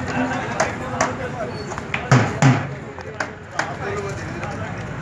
できてる!